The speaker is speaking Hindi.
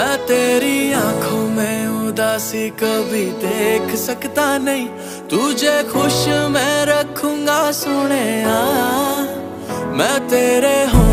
मैं तेरी आँखों में उदासी कभी देख सकता नहीं। तुझे खुश मैं रखूँगा, सुने, आ, मैं तेरे होठों